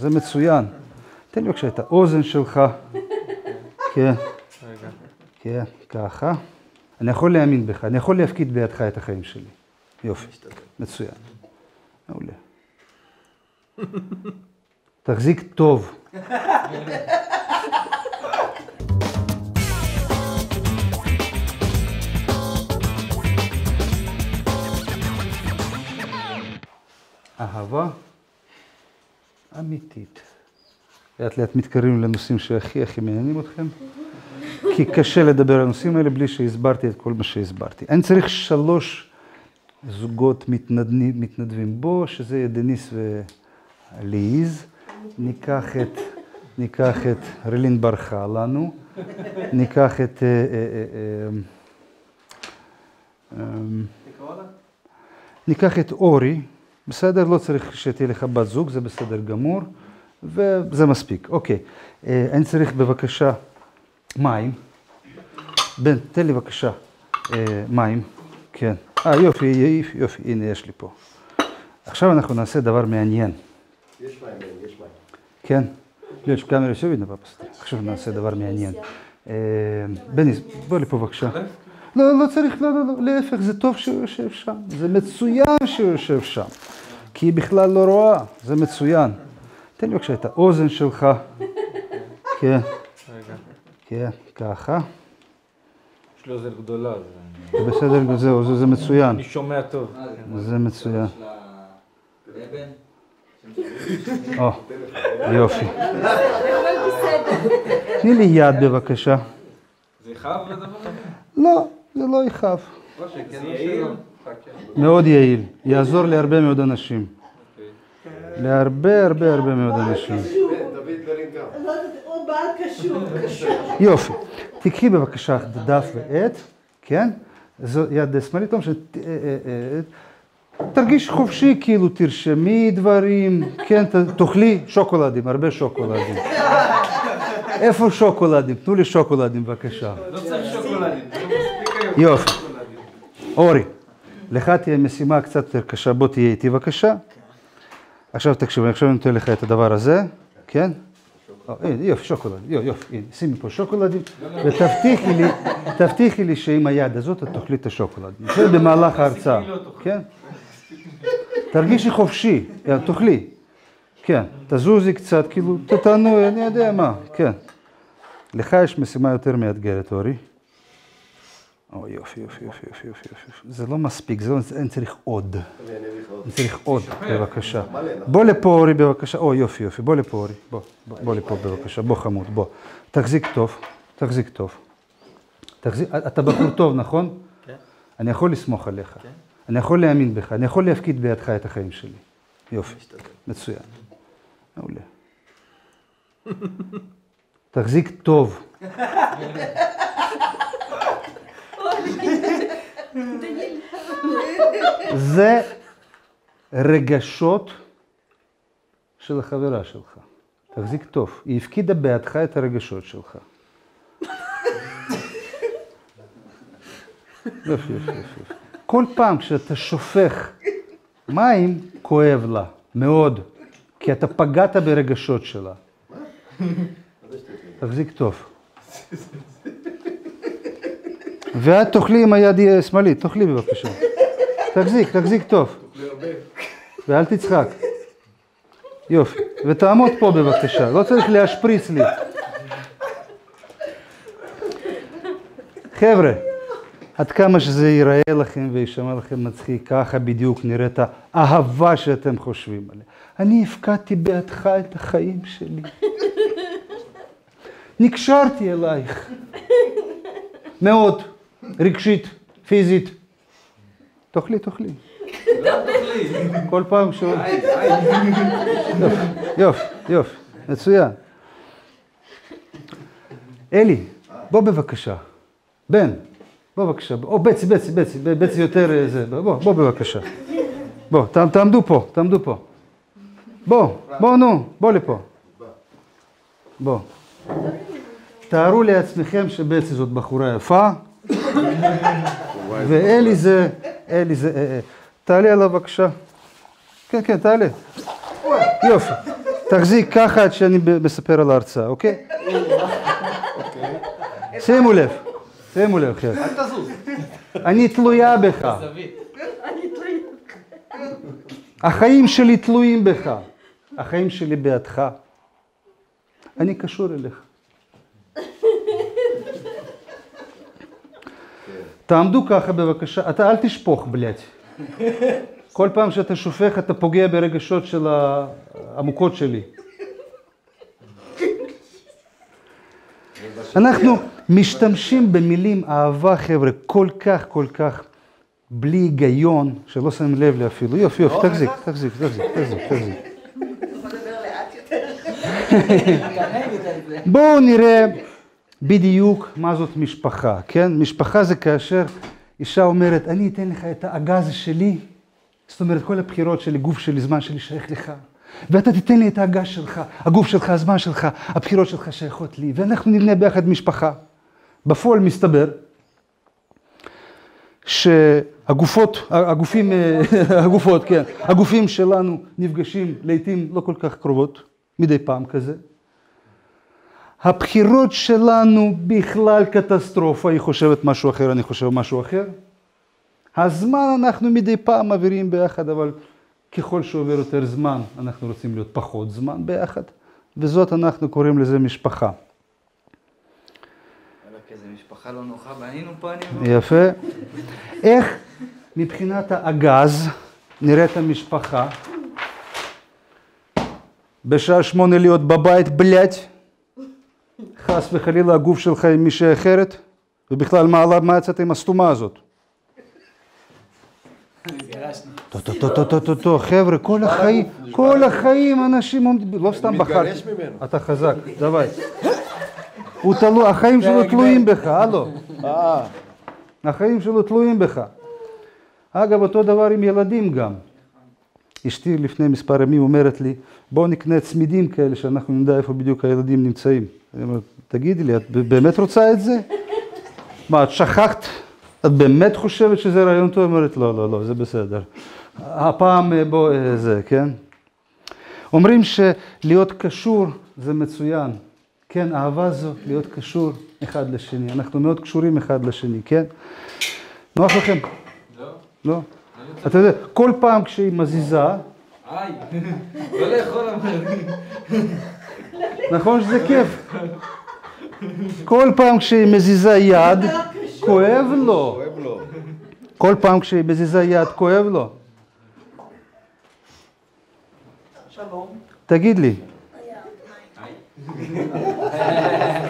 זה מצוין. תן לי בבקשה את האוזן שלך. כן, כן, ככה. אני יכול להאמין בך, אני יכול להפקיד בידך את החיים שלי. יופי, מצוין. מעולה. תחזיק טוב. אהבה אמיתית. לאט לאט מתקרבים לנושאים שהכי הכי מעניינים אתכם, כי קשה לדבר על הנושאים האלה בלי שהסברתי את כל מה שהסברתי. אני צריך שלוש זוגות מתנדבים, מתנדבים בו, שזה יהיה דניס וליז. ניקח את, ניקח את, רלין ברחה לנו, ניקח את... אה, אה, אה, ניקח את אורי, בסדר? לא צריך שתהיה לך בת זוג, זה בסדר גמור, וזה מספיק. אוקיי, אני צריך בבקשה מים. בן, תן לי בבקשה מים. כן. אה, יופי, יופי, יופי, הנה יש לי פה. עכשיו אנחנו נעשה דבר מעניין. יש מים, יש מים. כן? יש камера все видно, папа? עכשיו נעשה דבר מעניין. בני, בוא לפה בבקשה. לא, לא צריך, לא, לא, לא, להפך, זה טוב שהוא יושב שם. זה מצוין שהוא יושב שם. כי היא בכלל לא רואה, זה מצוין. תן לי בבקשה את האוזן שלך. כן. כן, ככה. יש לו אוזן גדולה. זה בסדר, זהו, זה מצוין. אני שומע טוב. זה מצוין. או, יופי. תני לי יד בבקשה. זה יכאב לדבר הזה? לא, זה לא יכאב. מאוד יעיל. יעזור להרבה מאוד אנשים. להרבה הרבה הרבה מאוד אנשים. דוד דרין גם. הוא בעל קשור, קשור. יופי. תקחי בבקשה דף ועט, כן? זו יד שמאלית, לא משנה. תרגיש חופשי, כאילו תרשמי דברים, כן, תאכלי שוקולדים, הרבה שוקולדים. איפה שוקולדים? תנו לי שוקולדים בבקשה. לא צריך שוקולדים. יופי. אורי, לך תהיה משימה קצת יותר קשה, בוא תהיה איתי בבקשה. עכשיו תקשיב, עכשיו אני נותן לך את הדבר הזה, כן? או, הנה, יופי, שוקולד, יופי, יופי, הנה, שימי פה שוקולדים, ותבטיחי לי, תבטיחי לי שעם היד הזאת את תאכלי את השוקולד. זה במהלך ההרצאה, כן? תרגישי חופשי, יאללה, תאכלי, כן, תזוזי קצת, כאילו, תתענו, אני יודע מה, כן. לך יש משימה יותר מאתגרת, אורי. או יופי, יופי, יופי, יופי, יופי, יופי. זה לא מספיק, זה לא, אני צריך עוד. אני צריך עוד, בבקשה. בוא לפה אורי בבקשה, או יופי יופי, בוא לפה אורי, בוא, בוא, לפה בבקשה, בוא חמוד, בוא. תחזיק טוב, תחזיק טוב. תחזיק, אתה בחור טוב, נכון? כן. אני יכול לסמוך עליך. אני יכול להאמין בך, אני יכול להפקיד בידך את החיים שלי. יופי, מצוין. מעולה. תחזיק טוב. זה רגשות של החברה שלך. תחזיק טוב. היא הפקידה בידך את הרגשות שלך. יופי, יופי. יופי. כל פעם כשאתה שופך מים, כואב לה, מאוד, כי אתה פגעת ברגשות שלה. תחזיק טוב. ואת תאכלי עם היד השמאלית, תאכלי בבקשה. תחזיק, תחזיק טוב. ואל תצחק. יופי. ותעמוד פה בבקשה, לא צריך להשפריץ לי. חבר'ה, עד כמה שזה ייראה לכם ויישמע לכם מצחיק, ככה בדיוק נראית האהבה שאתם חושבים עליה. אני הפקדתי בידך את החיים שלי. נקשרתי אלייך. מאוד, רגשית, פיזית. תאכלי, תאכלי. כל פעם ש... יופי, יופי, יופי, מצוין. אלי, בוא בבקשה. בן, בוא בבקשה. או בצי, בצי, בצי, בצי יותר זה. בוא, בוא בבקשה. בוא, תעמדו פה, תעמדו פה. בוא, בוא נו, בוא לפה. בוא. תארו לעצמכם שבצי זאת בחורה יפה, ואלי זה, אלי זה, אה, אה, תעלה עליו בבקשה. כן, כן, תעלה. יופי. תחזיק ככה עד שאני מספר על ההרצאה, אוקיי? שימו לב, שימו לב, חבר'ה. אל תזוז. אני תלויה בך. החיים שלי תלויים בך. החיים שלי בידך. אני קשור אליך. כן. תעמדו ככה בבקשה, אתה אל תשפוך בלאט. כל פעם שאתה שופך אתה פוגע ברגשות של העמוקות שלי. אנחנו משתמשים במילים אהבה, חבר'ה, כל כך, כל כך בלי היגיון, שלא שמים לב לי אפילו, יופי, יופי, אוקיי. תחזיק, תחזיק, תחזיק, תחזיק, תחזיק. בואו נראה בדיוק מה זאת משפחה, כן? משפחה זה כאשר אישה אומרת, אני אתן לך את האגז שלי, זאת אומרת, כל הבחירות שלי, גוף שלי, זמן שלי שייך לך. ואתה תיתן לי את האגז שלך, הגוף שלך, הזמן שלך, הבחירות שלך שייכות לי, ואנחנו נבנה ביחד משפחה. בפועל מסתבר שהגופות, הגופים, הגופות, כן, הגופים שלנו נפגשים לעיתים לא כל כך קרובות, מדי פעם כזה. הבחירות שלנו בכלל קטסטרופה, היא חושבת משהו אחר, אני חושב משהו אחר. הזמן אנחנו מדי פעם מעבירים ביחד, אבל ככל שעובר יותר זמן, אנחנו רוצים להיות פחות זמן ביחד, וזאת אנחנו קוראים לזה משפחה. איזה משפחה לא נוחה, והיינו פה, אני אומר. יפה. איך מבחינת האגז נראית המשפחה? בשעה שמונה להיות בבית, בלאט. חס וחלילה הגוף שלך עם מישהי אחרת, ובכלל מה, מה יצאת עם הסתומה הזאת? התגרשנו. טו טו טו טו טו טו טו, חבר'ה, כל החיים, כל החיים אנשים עומדים, לא סתם בחרתי. אתה חזק, דווי. החיים שלו תלויים בך, הלו. החיים שלו תלויים בך. אגב, אותו דבר עם ילדים גם. אשתי לפני מספר ימים אומרת לי, בואו נקנה צמידים כאלה שאנחנו נדע איפה בדיוק הילדים נמצאים. אני אומר, תגידי לי, את באמת רוצה את זה? מה, את שכחת? את באמת חושבת שזה רעיון טוב? היא אומרת, לא, לא, לא, זה בסדר. הפעם אה, בוא, אה, זה, כן? אומרים שלהיות קשור זה מצוין. כן, אהבה זו להיות קשור אחד לשני. אנחנו מאוד קשורים אחד לשני, כן? נוח לכם? לא. לא. אתה יודע, כל פעם כשהיא מזיזה, איי. לא לאכול אמר. נכון שזה כיף? כל פעם כשהיא מזיזה יד, כואב לו. כל פעם כשהיא מזיזה יד, כואב לו. שלום. תגיד לי.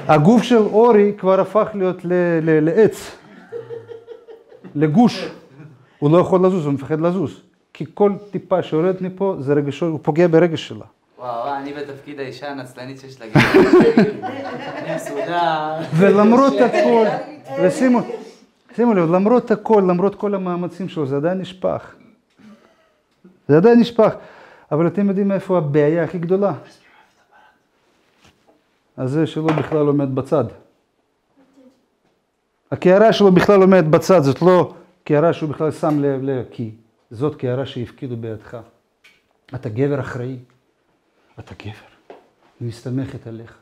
הגוף של אורי כבר הפך להיות לעץ, לגוש. הוא לא יכול לזוז, הוא מפחד לזוז. כי כל טיפה שיורדת מפה, זה רגשות, הוא פוגע ברגש שלה. וואו, אני בתפקיד האישה הנצלנית שיש לה גיל. אני מסודר. ולמרות הכל, ושימו, שימו לב, למרות הכל, למרות כל המאמצים שלו, זה עדיין נשפך. זה עדיין נשפך. אבל אתם יודעים איפה הבעיה הכי גדולה? הזה שלו בכלל עומד בצד. הקערה שלו בכלל עומדת בצד, זאת לא קערה שהוא בכלל שם לב, לב כי זאת קערה שהפקידו בידך. אתה גבר אחראי, אתה גבר, אני מסתמכת עליך.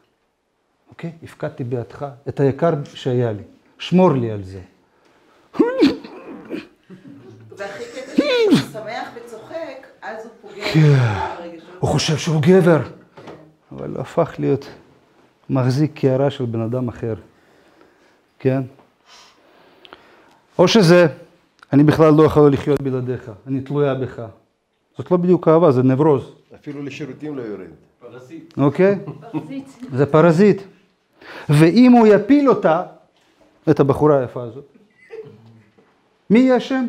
אוקיי? הפקדתי בידך את היקר שהיה לי, שמור לי על זה. והכי קטע שהוא שמח וצוחק, אז הוא פוגע ברגשות. הוא חושב שהוא גבר, אבל הוא הפך להיות מחזיק קערה של בן אדם אחר, כן? או שזה, אני בכלל לא יכול לחיות בלעדיך, אני תלויה בך. זאת לא בדיוק אהבה, זה невроз, אפילו לשירותים לא יורד. פרזיט. אוקיי? זה פרזיט. ואם הוא יפיל אותה, את הבחורה היפה הזאת, מי יהיה אשם?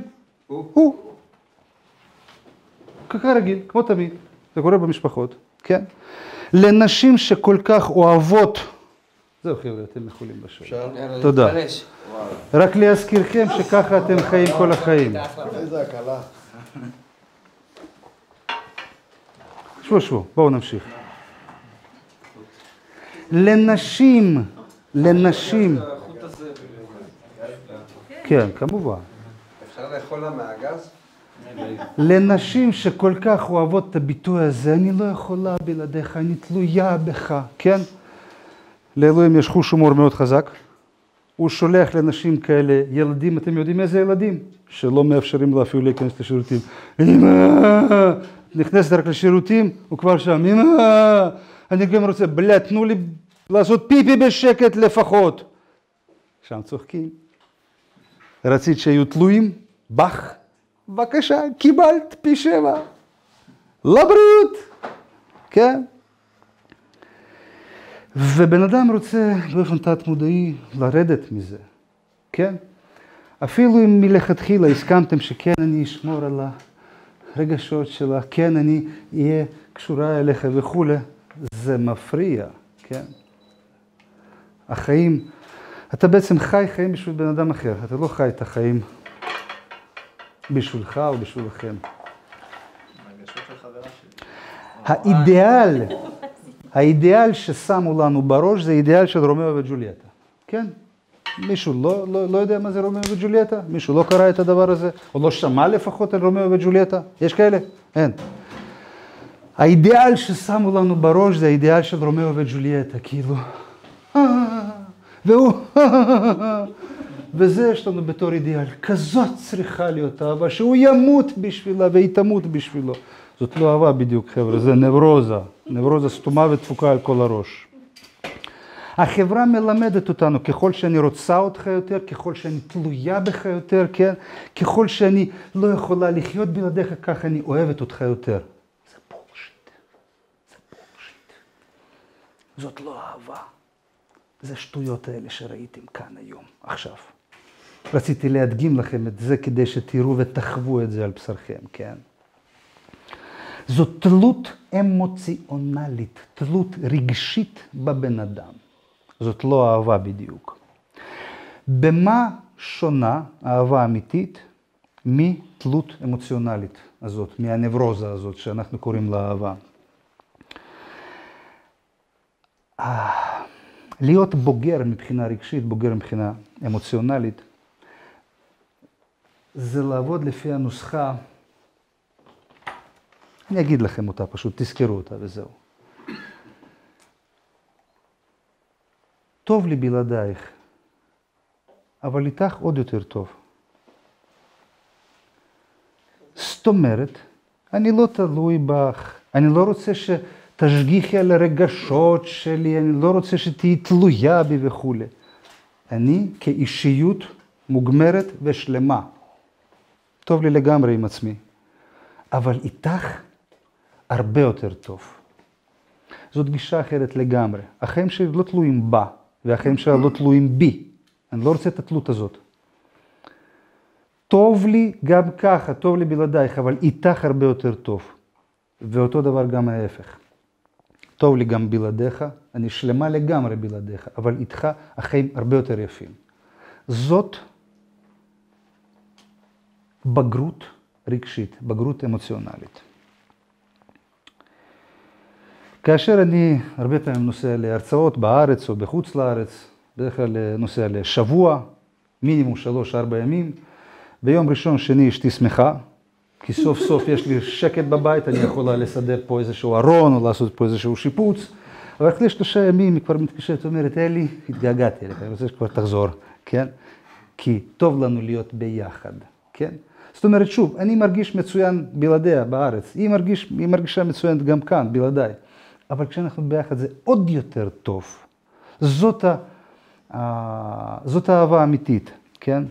הוא. ככה רגיל, כמו תמיד, זה קורה במשפחות, כן? לנשים שכל כך אוהבות, זהו חבר'ה, אתם יכולים? יאללה, תודה. רק להזכירכם שככה אתם חיים כל החיים. איזה הקלה. שבו, שבו, בואו נמשיך. לנשים, לנשים. כן, כמובן. אפשר לאכול לה מהגז? לנשים שכל כך אוהבות את הביטוי הזה, אני לא יכולה בלעדיך, אני תלויה בך, כן? לאלוהים יש חוש הומור מאוד חזק. הוא שולח לנשים כאלה ילדים, אתם יודעים איזה ילדים? שלא מאפשרים לו אפילו להיכנס לשירותים. אמא, נכנסת רק לשירותים, הוא כבר שם, אמא, אני גם רוצה, בליה, תנו לי לעשות פיפי בשקט לפחות. שם צוחקים. רצית שיהיו תלויים? בח, בבקשה, קיבלת פי שבע. לבריאות, כן? ובן אדם רוצה באופן תת-מודעי לרדת מזה, כן? אפילו אם מלכתחילה הסכמתם שכן אני אשמור על הרגשות שלה, כן אני אהיה קשורה אליך וכולי, זה מפריע, כן? החיים, אתה בעצם חי חיים בשביל בן אדם אחר, אתה לא חי את החיים בשבילך או בשבילכם. האידיאל, האידיאל ששמו לנו בראש זה אידיאל של רומאו וג'וליאטה, כן? מישהו לא, לא, לא יודע מה זה רומאו וג'וליאטה? מישהו לא קרא את הדבר הזה? או לא שמע לפחות על רומאו וג'וליאטה? יש כאלה? אין. האידיאל ששמו לנו בראש זה האידיאל של רומאו וג'וליאטה, כאילו, "אה, והוא, וזה יש לנו בתור אידיאל, כזאת צריכה להיות אהבה, שהוא ימות בשבילה והיא תמות בשבילו. זאת לא אהבה בדיוק, חבר'ה, זה נוירוזה, נוירוזה סתומה ודפוקה על כל הראש. החברה מלמדת אותנו, ככל שאני רוצה אותך יותר, ככל שאני תלויה בך יותר, כן? ככל שאני לא יכולה לחיות בלעדיך, כך אני אוהבת אותך יותר. זה בולשיט. זה בולשיט. זאת לא אהבה. זה שטויות האלה שראיתם כאן היום, עכשיו. רציתי להדגים לכם את זה כדי שתראו ותחוו את זה על בשרכם, כן? זאת תלות אמוציונלית, תלות רגשית בבן אדם. זאת לא אהבה בדיוק. במה שונה אהבה אמיתית מתלות אמוציונלית הזאת, מהנברוזה הזאת שאנחנו קוראים לה אהבה? אה, להיות בוגר מבחינה רגשית, בוגר מבחינה אמוציונלית, זה לעבוד לפי הנוסחה, אני אגיד לכם אותה פשוט, תזכרו אותה וזהו. טוב לי בלעדייך, אבל איתך עוד יותר טוב. זאת אומרת, אני לא תלוי בך, אני לא רוצה שתשגיחי על הרגשות שלי, אני לא רוצה שתהיי תלויה בי וכולי. אני כאישיות מוגמרת ושלמה. טוב לי לגמרי עם עצמי, אבל איתך הרבה יותר טוב. זאת גישה אחרת לגמרי. החיים שלי לא תלויים בה, והחיים שלה לא תלויים בי. אני לא רוצה את התלות הזאת. טוב לי גם ככה, טוב לי בלעדייך, אבל איתך הרבה יותר טוב. ואותו דבר גם ההפך. טוב לי גם בלעדיך, אני שלמה לגמרי בלעדיך, אבל איתך החיים הרבה יותר יפים. זאת בגרות רגשית, בגרות אמוציונלית. כאשר אני הרבה פעמים נוסע להרצאות בארץ או בחוץ לארץ, בדרך כלל נוסע לשבוע, מינימום שלוש-ארבע ימים, ביום ראשון, שני אשתי שמחה, כי סוף סוף יש לי שקט בבית, אני יכולה לסדר פה איזשהו ארון או לעשות פה איזשהו שיפוץ, אבל אחרי שלושה ימים היא כבר מתקשרת ואומרת, אלי, התגעגעתי אליך, אני רוצה שכבר תחזור, כן? כי טוב לנו להיות ביחד, כן? זאת אומרת, שוב, אני מרגיש מצוין בלעדיה בארץ, היא, מרגיש, היא מרגישה מצוינת גם כאן, בלעדיי. אבל כשאנחנו ביחד זה עוד יותר טוב. זאת, ה, זאת האהבה האמיתית, כן?